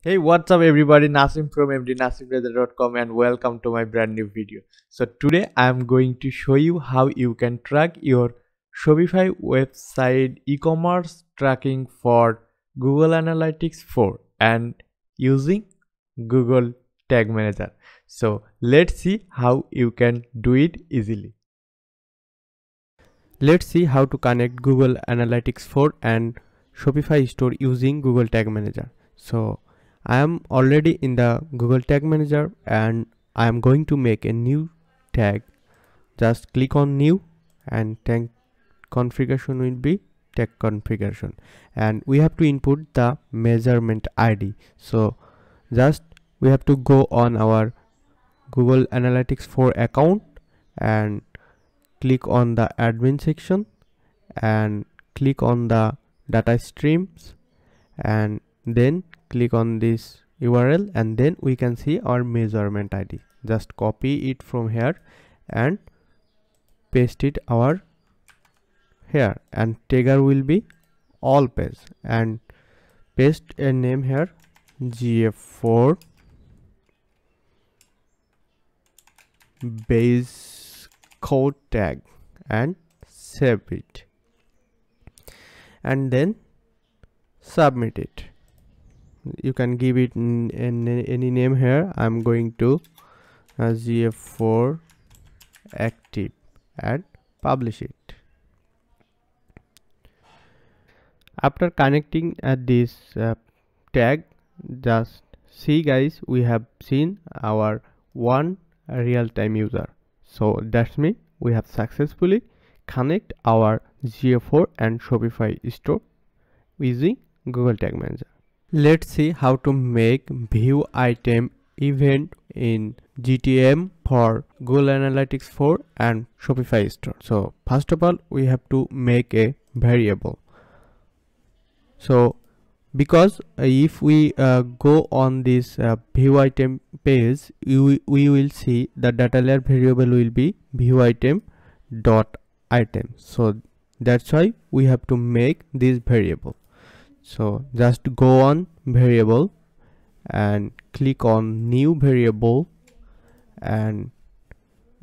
Hey, what's up everybody? Nasim from mdnasimreza.com and welcome to my brand new video. So today I am going to show you how you can track your Shopify website e-commerce tracking for Google Analytics 4 and using Google Tag Manager. So let's see how you can do it easily. Let's see how to connect Google Analytics 4 and Shopify store using Google Tag Manager. So I am already in the Google Tag Manager and I am going to make a new tag. Just click on new and tag configuration will be tag configuration and we have to input the measurement ID. So just we have to go on our Google Analytics 4 account and click on the admin section and click on the data streams and then click on this URL and then we can see our measurement ID just copy it from here and paste it our here. And tagger will be all page. And paste a name here GA4 base code tag and save it. And then submit it you can give it any name here. I'm going to uh, GA4 active and publish it. After connecting at this uh, tag just see guys we have seen our one real-time user. So that's me. We have successfully connect our GA4 and shopify store using google tag manager Let's see how to make view item event in GTM for Google Analytics 4 and Shopify store. So first of all, we have to make a variable. So because if we uh, go on this uh, view item page, we, we will see the data layer variable will be view item dot item. So that's why we have to make this variable so just go on variable and click on new variable and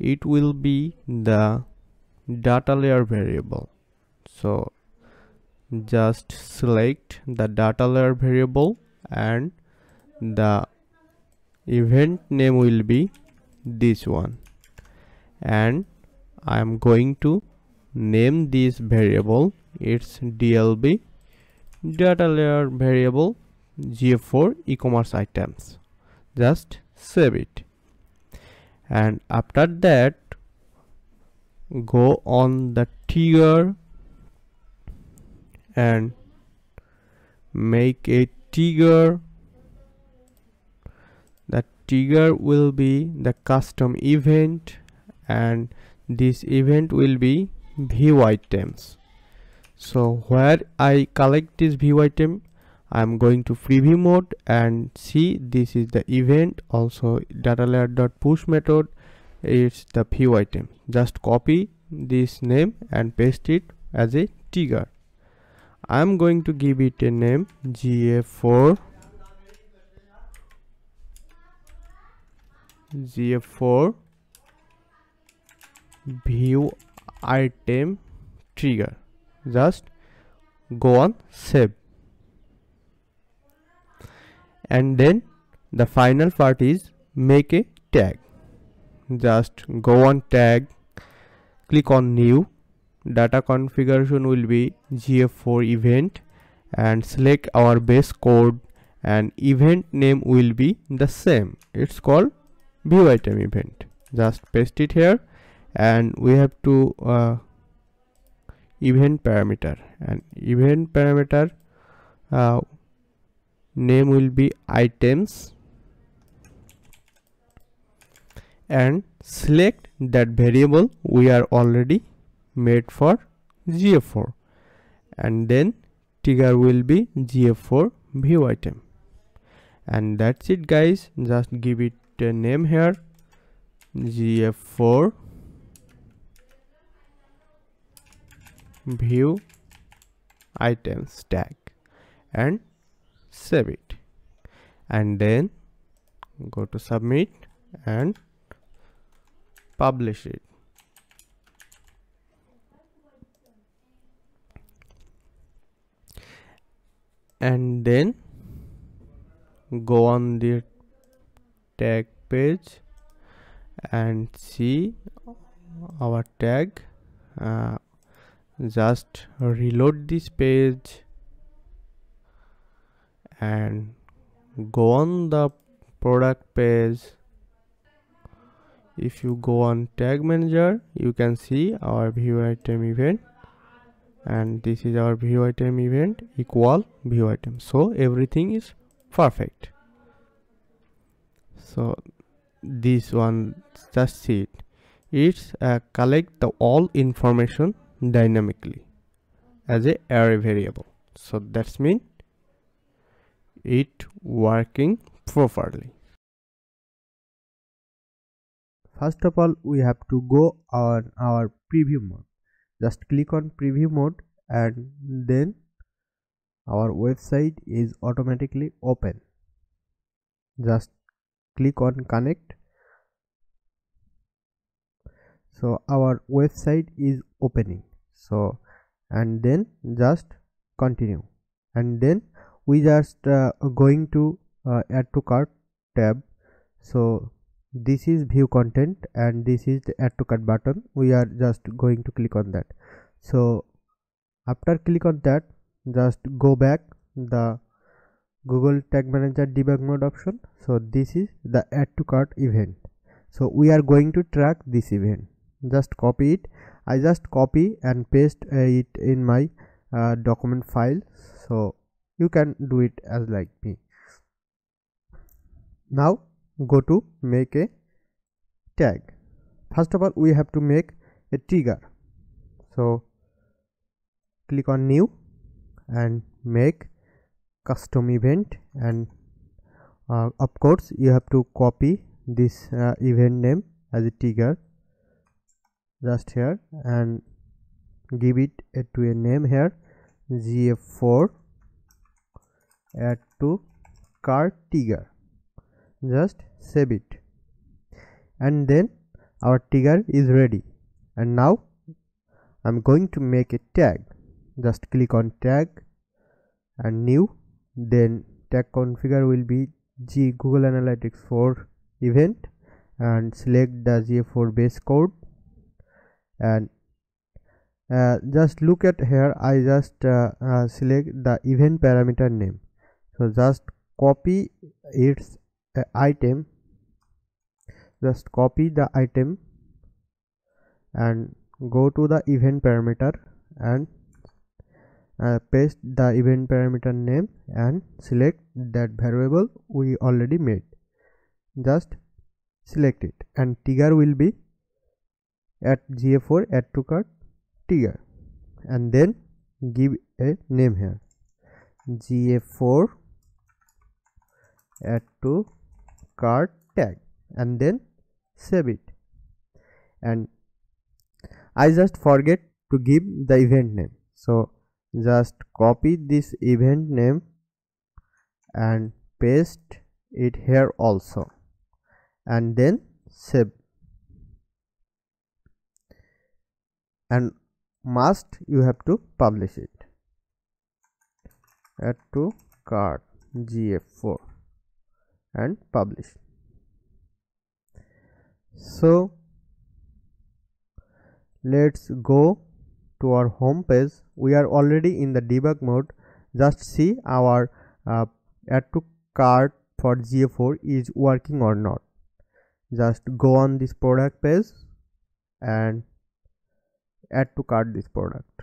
it will be the data layer variable. So just select the data layer variable and the event name will be this one. And I am going to name this variable. Its DLV data layer variable GA4 e-commerce items. Just save it. And after that go on the tier and make a trigger the trigger will be the custom event and this event will be view items so where I collect this view item I'm going to preview mode and see this is the event. Also data layer dot push method it's the view item. Just copy this name and paste it as a trigger. I'm going to give it a name GA4 GA4 view item trigger just go on save. And then the final part is make a tag. Just go on tag click on new. Data configuration will be GA4 event and select our base code and event name will be the same. It's called view item event. Just paste it here and we have to uh, event parameter. And event parameter uh, name will be items. And select that variable we are already made for GA4 and then trigger will be GA4 view item. And that's it guys. Just give it a name here. GA4 view items tag and save it. And then go to submit and publish it. And then go on the tag page and see our tag uh, just reload this page and go on the product page. If you go on tag manager you can see our view item event. And this is our view item event equal view item. So everything is perfect. So this one just see it. It's uh, collect the all information dynamically as a array variable. So that's mean it working properly. First of all we have to go on our preview mode. Just click on preview mode and then our website is automatically open. Just click on connect so our website is opening. So and then just continue. And then we just uh, going to uh, add to cart tab. So this is view content and this is the add to cart button. We are just going to click on that. So after click on that just go back the google tag manager debug mode option. So this is the add to cart event. So we are going to track this event just copy it. I just copy and paste it in my uh, document file. So you can do it as like me. Now go to make a tag. First of all we have to make a trigger. So click on new and make custom event. And uh, of course you have to copy this uh, event name as a trigger just here and give it a, to a name here GA4 add to cart trigger just save it. And then our trigger is ready. And now i'm going to make a tag. Just click on tag and new. Then tag configure will be g google analytics 4 event and select the GA4 base code and uh, just look at here. I just uh, uh, select the event parameter name. So just copy its uh, item. Just copy the item. And go to the event parameter and uh, paste the event parameter name and select that variable we already made. Just select it and trigger will be at GA4 add to cart trigger and then give a name here. GA4 add to cart tag. And then save it. And i just forget to give the event name. So just copy this event name and paste it here also. And then save and must you have to publish it. Add to cart GA4 and publish. So let's go to our home page. We are already in the debug mode. Just see our uh, add to cart for GA4 is working or not. Just go on this product page and add to cart this product.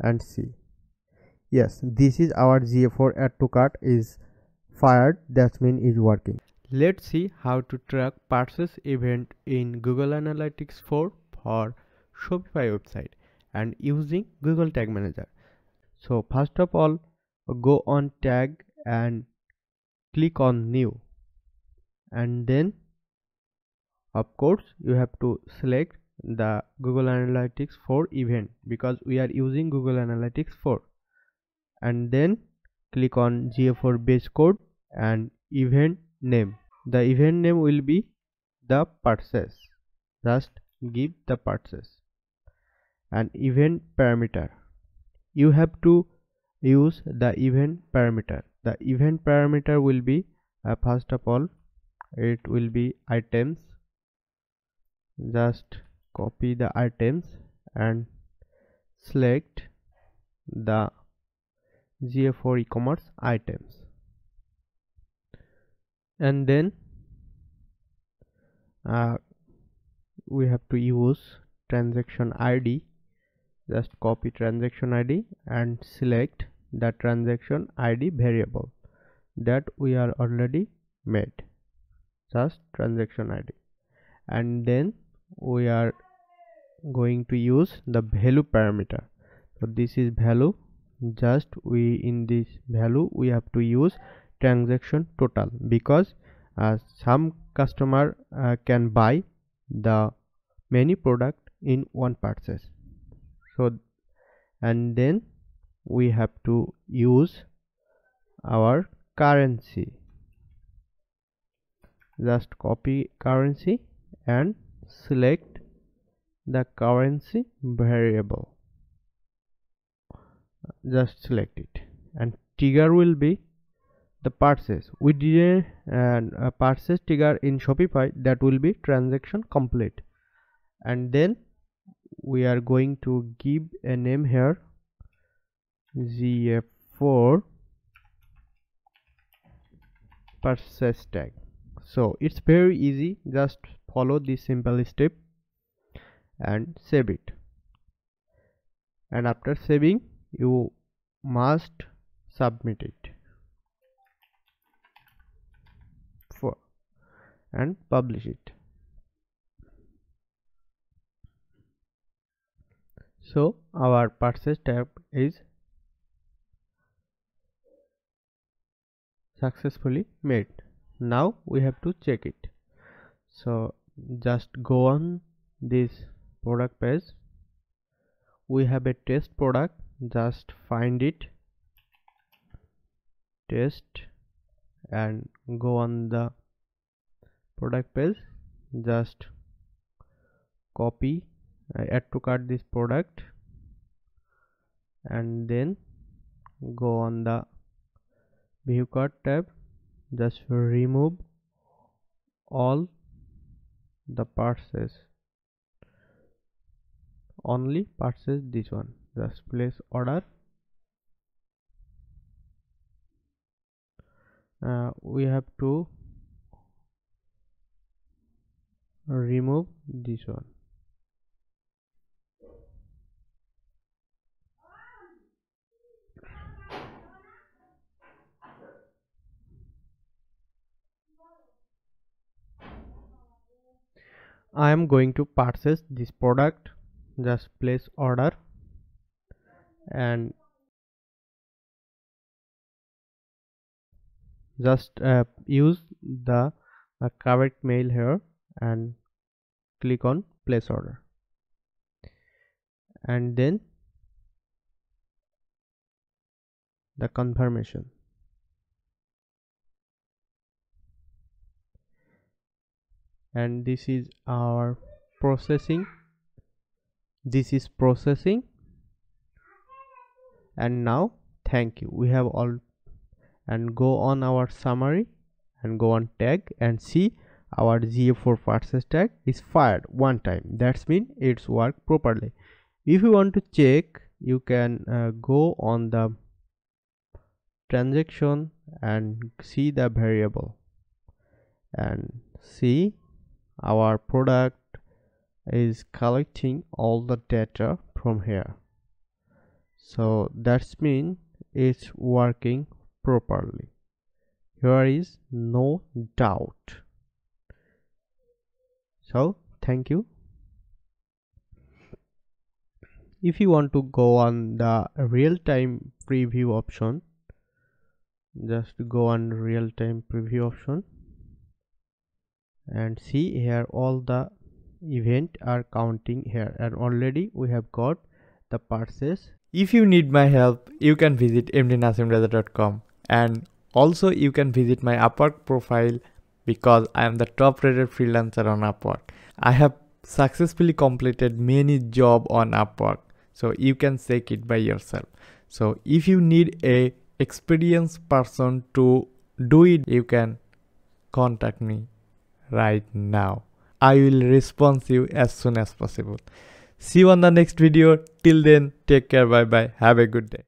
And see yes this is our GA4 add to cart is fired. That means is working. Let's see how to track purchase event in Google Analytics 4 for Shopify website and using Google Tag Manager. So first of all go on tag and click on new. And then of course you have to select the Google Analytics 4 event because we are using Google Analytics 4 and then click on GA4 base code and event name. The event name will be the purchase just give the purchase and event parameter. You have to use the event parameter. The event parameter will be uh, first of all it will be items. Just copy the items and select the GA4 e-commerce items. And then uh, we have to use transaction ID just copy transaction ID and select the transaction ID variable that we are already made. Just transaction ID and then we are going to use the value parameter. So this is value. Just we in this value we have to use transaction total because uh, some customer uh, can buy the many product in one purchase. So and then we have to use our currency. Just copy currency and select the currency variable. Just select it. And trigger will be the purchase we did a uh, purchase trigger in shopify that will be transaction complete. And then we are going to give a name here GA4 purchase tag so it's very easy. Just follow this simple step and save it. And after saving you must submit it. For and publish it. So our purchase tab is successfully made now we have to check it. So just go on this product page. We have a test product. Just find it. Test. And go on the product page. Just copy. Uh, add to cart this product. And then go on the view cart tab just remove all the purchase only purchase this one. Just place order. Uh, we have to remove this one I am going to purchase this product. Just place order. And just uh, use the uh, correct mail here and click on place order. And then the confirmation and this is our processing. This is processing. And now thank you. We have all and go on our summary and go on tag and see our GA4 process tag is fired one time. That's mean it's worked properly. If you want to check you can uh, go on the transaction and see the variable. And see our product is collecting all the data from here. So that's mean it's working properly. Here is no doubt. So thank you. If you want to go on the real-time preview option just go on real-time preview option and see here all the event are counting here and already we have got the purchase if you need my help you can visit mdnasimreza.com and Also, you can visit my Upwork profile because I am the top rated freelancer on Upwork. I have successfully completed many job on Upwork so you can check it by yourself. So if you need a experienced person to do it you can contact me right now. I will respond you as soon as possible. See you on the next video. Till then, take care. Bye bye. Have a good day.